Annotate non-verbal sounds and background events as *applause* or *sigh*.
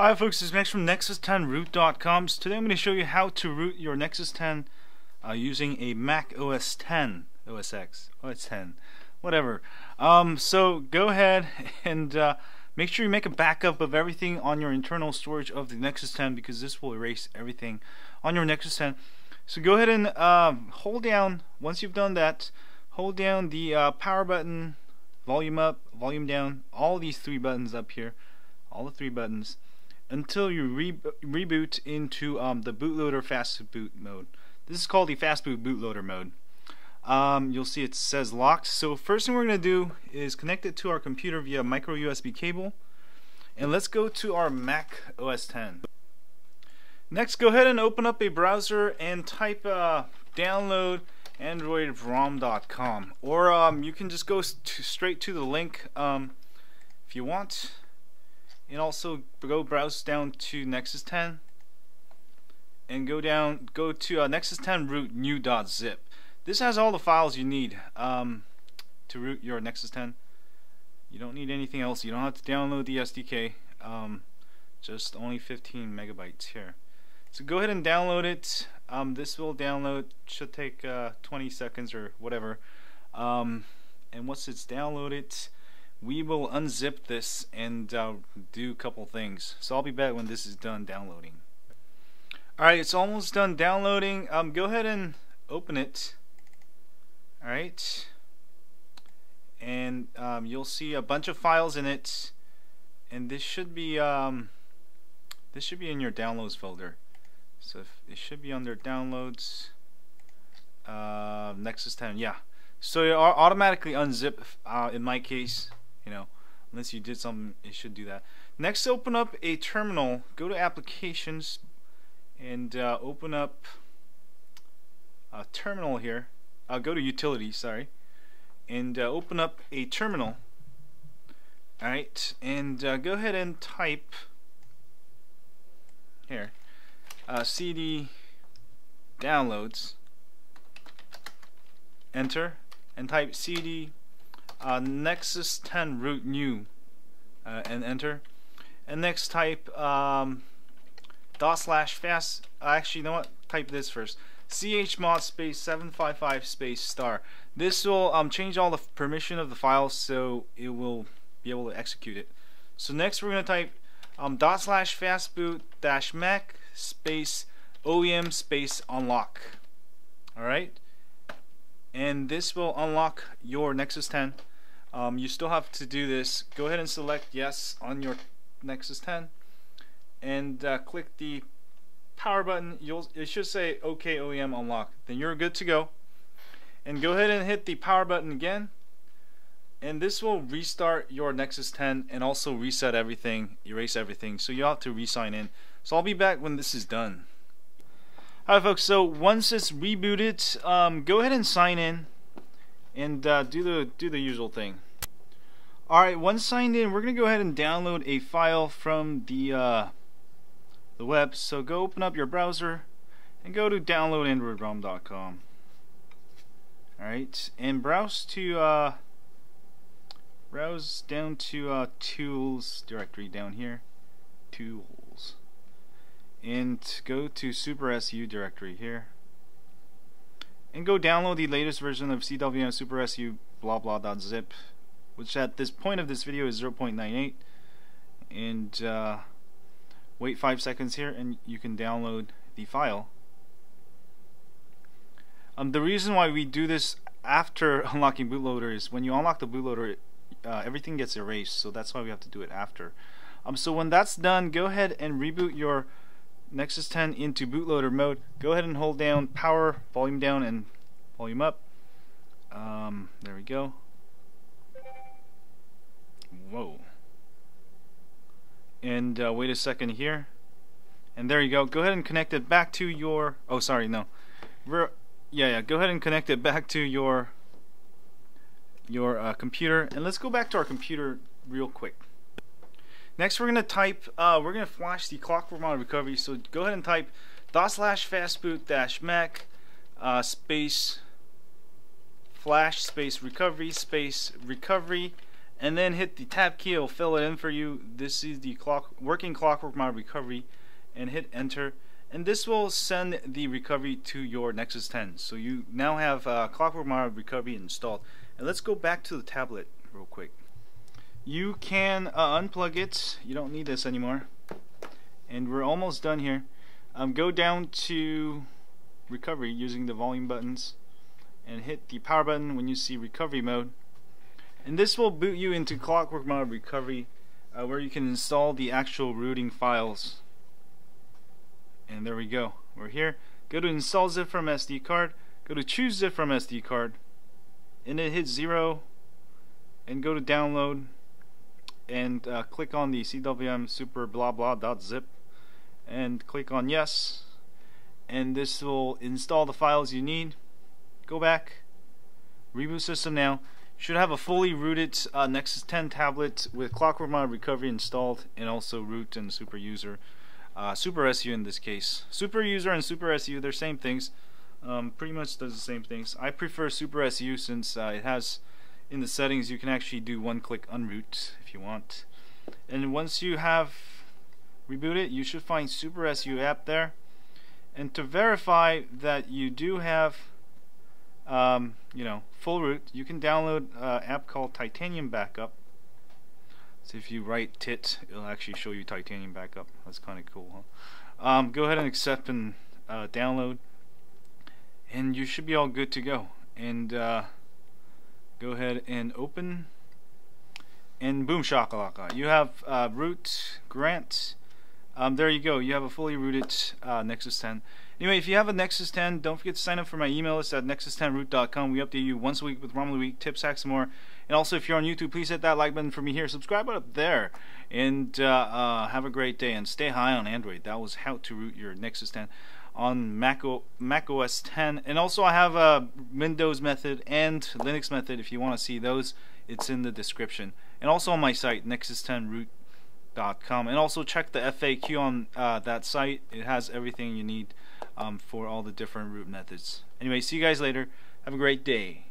Hi folks, this is Max from Nexus10root.com. So today I'm going to show you how to root your Nexus 10 uh, using a Mac OS 10, OS X, OS 10, whatever. Um, so go ahead *laughs* and uh, make sure you make a backup of everything on your internal storage of the Nexus 10 because this will erase everything on your Nexus 10. So go ahead and um, hold down, once you've done that, hold down the uh, power button, volume up, volume down, all these three buttons up here, all the three buttons until you re reboot into um, the bootloader fast boot mode. This is called the fast boot bootloader mode. Um, you'll see it says locked. So first thing we're going to do is connect it to our computer via micro USB cable. And let's go to our Mac OS 10. Next, go ahead and open up a browser and type uh, download androidrom.com or um, you can just go straight to the link um, if you want and also go browse down to Nexus 10 and go down go to uh, Nexus 10 root new.zip this has all the files you need um, to root your Nexus 10 you don't need anything else. You don't have to download the SDK um, just only 15 megabytes here. So go ahead and download it. Um, this will download should take uh, 20 seconds or whatever. Um, and once it's downloaded we will unzip this and uh, do a couple things. So I'll be back when this is done downloading. Alright, it's almost done downloading. Um, go ahead and open it. Alright. And um, you'll see a bunch of files in it. And this should be um, this should be in your downloads folder. So it should be under downloads. Uh, Nexus 10, yeah. So it automatically unzip uh, in my case you know unless you did something it should do that. Next open up a terminal. Go to applications and uh, open up a terminal here. Uh, go to utilities sorry. And uh, open up a terminal. Alright and uh, go ahead and type here uh, CD downloads. Enter and type CD uh, Nexus 10 root new uh, and enter. And next type um, dot slash fast uh, actually you know what? Type this first. Chmod space 755 space star. This will um, change all the permission of the files so it will be able to execute it. So next we're going to type um, dot slash fastboot dash mac space OEM space unlock. Alright and this will unlock your Nexus 10 um, you still have to do this. Go ahead and select yes on your Nexus 10 and uh, click the power button. You'll it should say OK OEM unlock then you're good to go. And go ahead and hit the power button again. And this will restart your Nexus 10 and also reset everything erase everything. So you have to re-sign in. So I'll be back when this is done. Alright folks. So once it's rebooted um, go ahead and sign in and uh, do the do the usual thing. Alright, once signed in, we're gonna go ahead and download a file from the uh, the web. So go open up your browser and go to downloadandroidrom.com. Alright, and browse to uh, browse down to uh, tools directory down here. Tools. And go to Super SU directory here and go download the latest version of CWM Super SU blah blah zip which at this point of this video is 0.98 and uh, wait 5 seconds here and you can download the file. Um, the reason why we do this after *laughs* unlocking bootloader is when you unlock the bootloader uh, everything gets erased so that's why we have to do it after. Um, so when that's done go ahead and reboot your Nexus 10 into bootloader mode, go ahead and hold down power, volume down, and volume up. Um, there we go. Whoa. And uh, wait a second here. And there you go. Go ahead and connect it back to your. Oh, sorry, no. yeah, yeah. Go ahead and connect it back to your your uh, computer. And let's go back to our computer real quick. Next, we're going to type, uh, we're going to flash the clockwork mod recovery. So go ahead and type dot slash fastboot dash mac uh, space flash space recovery space recovery and then hit the tab key. It'll fill it in for you. This is the clock working clockwork mod recovery, and hit enter. And this will send the recovery to your Nexus 10. So you now have uh, clockwork mod recovery installed. And let's go back to the tablet real quick. You can uh, unplug it. You don't need this anymore. And we're almost done here. Um, go down to recovery using the volume buttons and hit the power button when you see recovery mode. And this will boot you into Clockwork Mod Recovery uh, where you can install the actual rooting files. And there we go. We're here. Go to install zip from SD card. Go to choose zip from SD card. And then hit zero. And go to download. And uh, click on the CWM super blah blah dot zip. And click on yes. And this will install the files you need. Go back. Reboot system now should have a fully rooted uh, Nexus 10 tablet with Clockwork Mod Recovery installed and also root and super user. Uh, super SU in this case. Super user and super SU, they're same things. Um, pretty much does the same things. I prefer super SU since uh, it has in the settings you can actually do one click unroot if you want. And once you have rebooted, you should find super SU app there. And to verify that you do have um, you know, full root. You can download an app called Titanium Backup. So if you write tit, it'll actually show you Titanium Backup. That's kind of cool, huh? Um, go ahead and accept and uh, download, and you should be all good to go. And uh, go ahead and open, and boom shakalaka. You have uh, root grant. Um, there you go. You have a fully rooted uh, Nexus 10. Anyway, if you have a Nexus 10, don't forget to sign up for my email list at nexus10root.com. We update you once a week with ROM of the Week, tips, hacks, and more. And also, if you're on YouTube, please hit that like button for me here. Subscribe up there. And uh, uh, have a great day. And stay high on Android. That was how to root your Nexus 10 on Mac, o- Mac OS 10. And also, I have a Windows method and Linux method. If you want to see those, it's in the description. And also on my site, nexus10root.com. And also check the FAQ on uh, that site. It has everything you need um, for all the different root methods. Anyway, see you guys later. Have a great day.